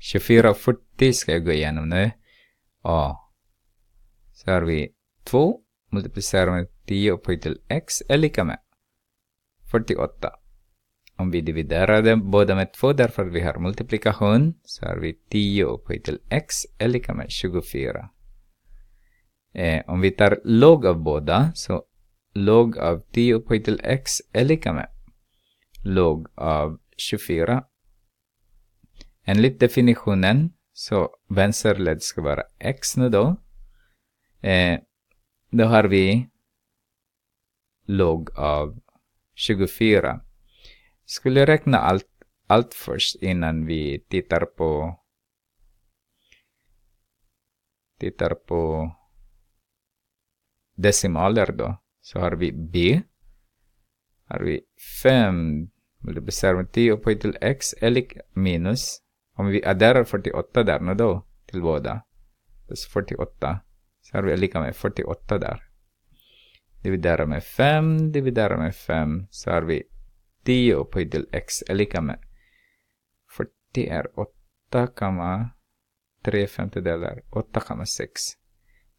24 och 40 ska jag gå igenom nu. Ja. Så har vi 2 multiplicerar med 10 upphöjt till x är lika med 48. Om vi dividerar dem båda med 2 därför vi har multiplikation så har vi 10 upphöjt till x är lika med 24. Eh, om vi tar log av båda så log av 10 upphöjt till x är lika med log av 24. Enligt definitionen så vänsterled ska vara x nu då. Eh, då har vi log av 24. Skulle räkna allt, allt först innan vi tittar på tittar på decimaler då. Så har vi b. Har vi 5 multiplicerar med 10 upphöjt till x eller minus. Om vi adderar 48 där nu då till båda. Plus 48. Så har vi lika med 48 där. Dividerar med 5, dividerar med 5. Så har vi 10 upphöjt till x är lika med 40 är 8,3 femtedelar. 8,6.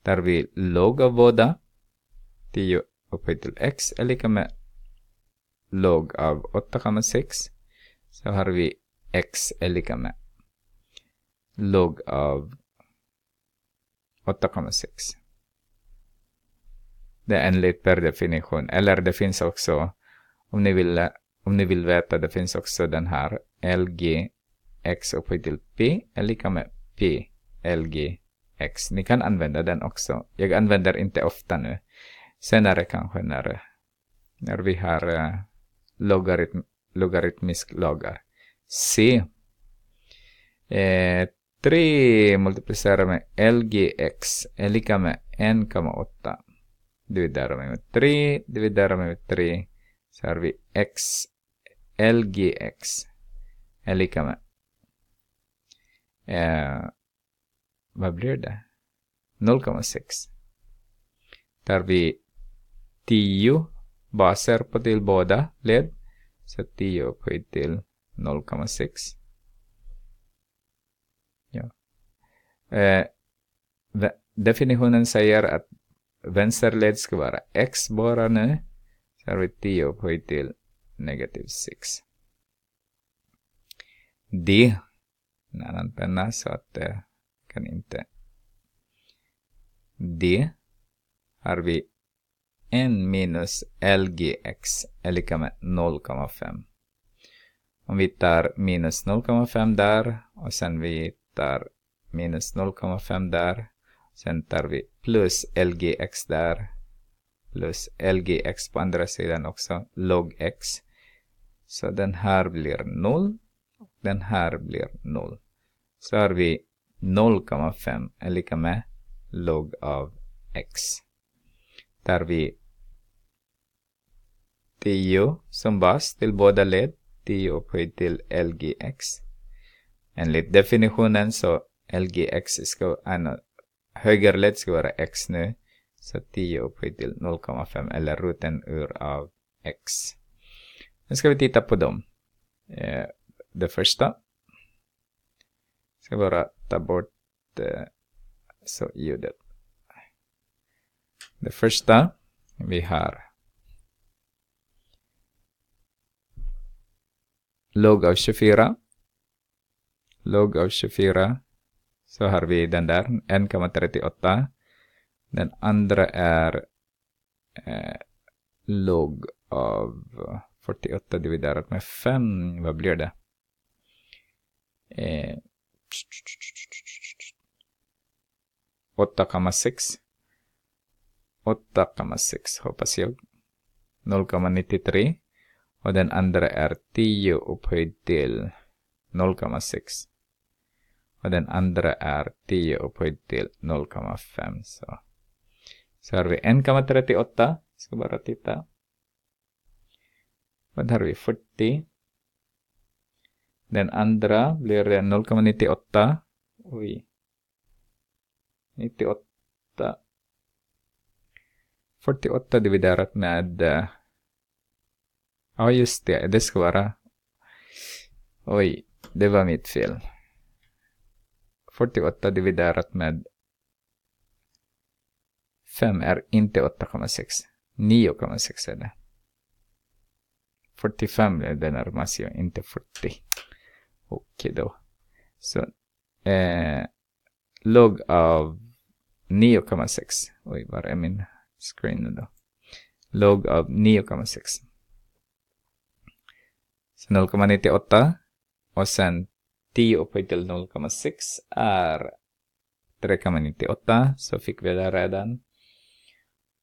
Där vi log av båda. 10 upphöjt till x är lika med log av 8,6. Så har vi x är lika med log av 8,6. Det är enligt per definition. Eller det finns också, om ni vill, om ni vill veta, det finns också den här LG x upphöjt till P är lika med P LG x. Ni kan använda den också. Jag använder inte ofta nu. Senare kanske när, när vi har uh, logaritm, logaritmisk loggar. C. Eh, 3 multiplicerat med LGX är lika med 1,8. Dividerar med 3, dividerar med 3. Så har vi X, LGX är lika med. Eh, vad blir det? 0,6. Där vi 10 baser på till båda led. Så 10 upphöjt till 0,6. Ja. Eh, definitionen säger att vänsterled ska vara x bara nu. Så har vi 10 upphöjt till negativ 6. D. En annan penna så att det eh, kan inte. D. Har vi 1 minus LGX är lika med 0,5. Om vi tar minus 0,5 där och sen vi tar minus 0,5 där. Sen tar vi plus LGX där. Plus LGX på andra sidan också. Log X. Så den här blir 0. Den här blir 0. Så har vi 0,5 är lika med log av X. Tar vi 10 som bas till båda led. 10 upphöjt till LGX. Enligt definitionen så LGX ska, ano, högerled ska vara x nu. Så 10 upphöjt till 0,5 eller roten ur av x. Nu ska vi titta på dem. Eh, det första. Ska bara ta bort eh, så ljudet. Det första vi har log av 24. Log av 24. Så har vi den där, 1,38. Den andra är eh, log av 48 dividerat med 5. Vad blir det? Eh, 8,6. 8,6 hoppas jag. 0,93. Och den andra är 10 upphöjt till 0,6. Och den andra är 10 upphöjt till 0,5. Så. så har vi 1,38. Ska bara titta. Vad har vi? 40. Den andra blir 0,98. Oj. 98. 48 dividerat med Ja, just det. Det ska vara... Oj, det var mitt fel. 48 dividerat med 5 är inte 8,6. 9,6 är det. 45 är det närmast jag, inte 40. Okej då. Så eh, log av 9,6. Oj, var är min screen nu då? Log av 9,6. Så 0,98 och sen 10 upphöjt till 0,6 är 3,98. Så fick vi det redan.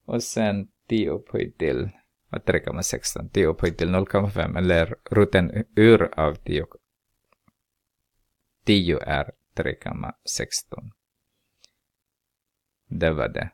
Och sen 10 upphöjt till 3,16. 10 upphöjt till 0,5 eller roten ur av 10. 10 är 3,16. Det var det.